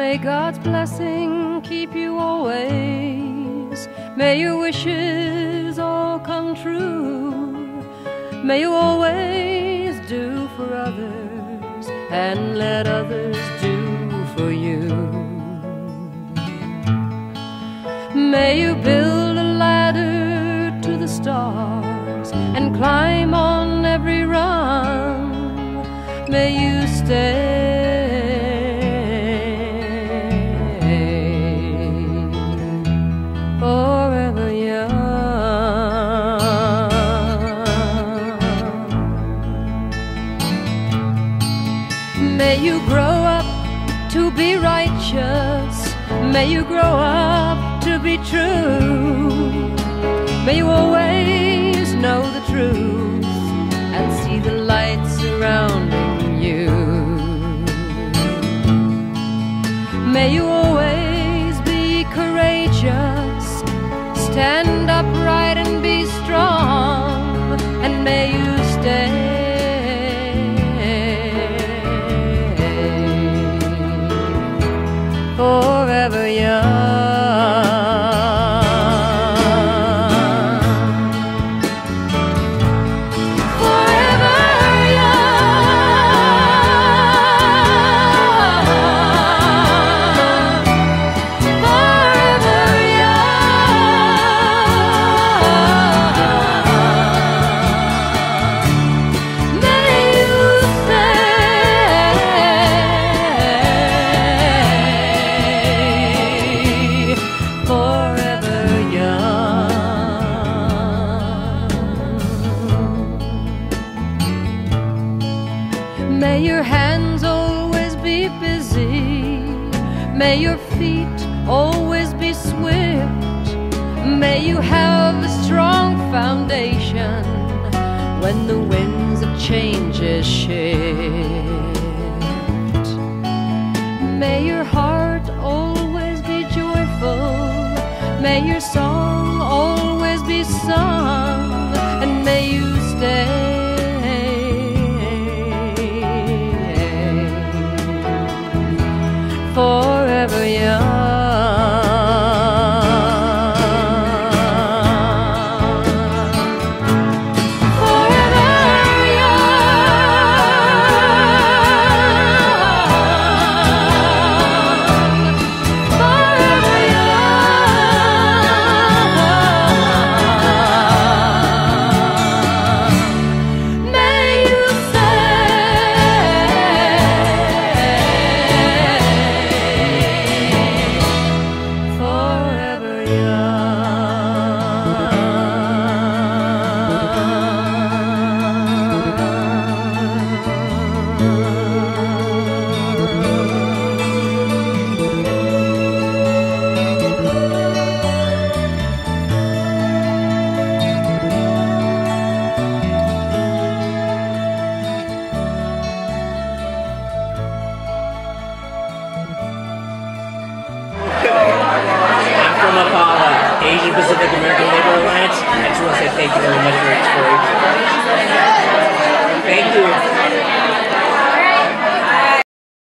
May God's blessing keep you always. May your wishes all come true. May you always do for others and let others do for you. May you build a ladder to the stars and climb on every run. May you stay May you grow up to be righteous. May you grow up to be true. May you always know the truth Forever young. May your hands always be busy. May your feet always be swift. May you have a strong foundation when the winds of changes shift. Forever young. From APALA, uh, Asian Pacific American Labor Alliance. I just want to say thank you very much for your experience. Thank you.